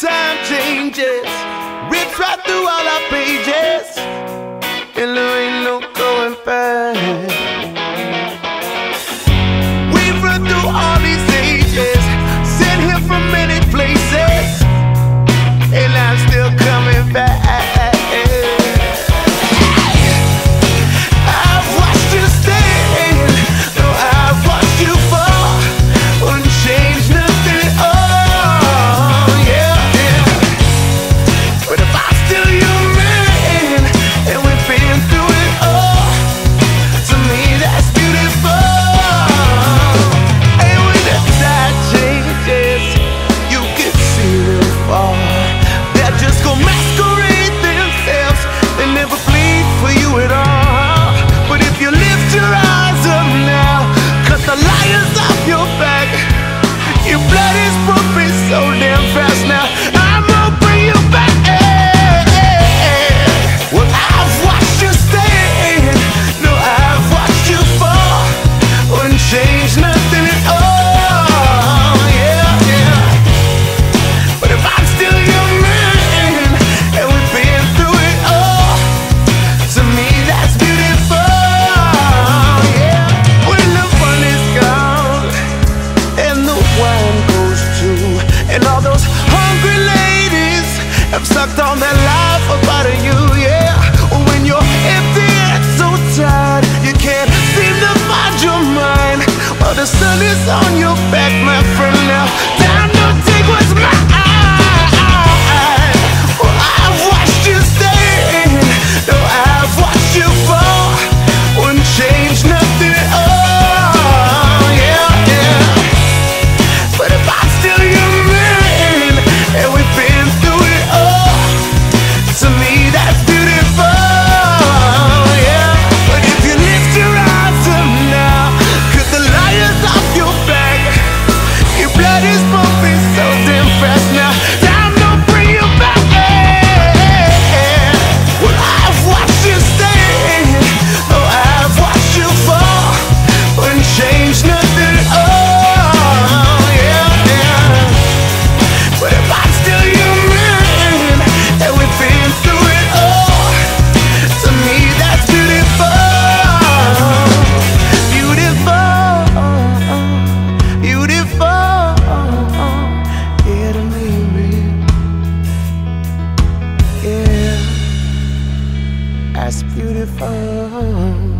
time changes, rips right through all our pages. sucked on that life up you, yeah. When you're empty and so tired You can't seem to find your mind. While the sun is on your back, my friend Now, down It's beautiful.